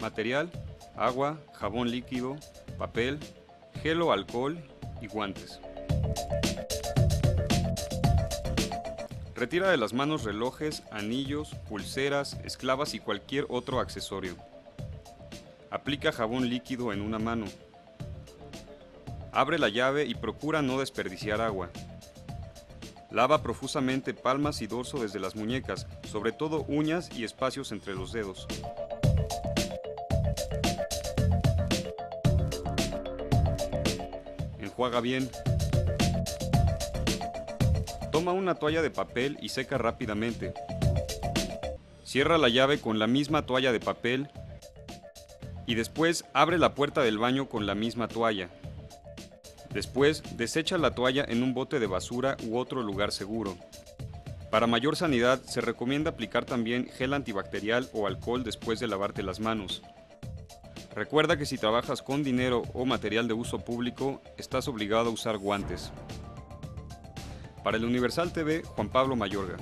Material, agua, jabón líquido, papel, gel o alcohol y guantes. Retira de las manos relojes, anillos, pulseras, esclavas y cualquier otro accesorio. Aplica jabón líquido en una mano. Abre la llave y procura no desperdiciar agua. Lava profusamente palmas y dorso desde las muñecas, sobre todo uñas y espacios entre los dedos. Enjuaga bien. Toma una toalla de papel y seca rápidamente. Cierra la llave con la misma toalla de papel y después abre la puerta del baño con la misma toalla. Después, desecha la toalla en un bote de basura u otro lugar seguro. Para mayor sanidad, se recomienda aplicar también gel antibacterial o alcohol después de lavarte las manos. Recuerda que si trabajas con dinero o material de uso público, estás obligado a usar guantes. Para el Universal TV, Juan Pablo Mayorga.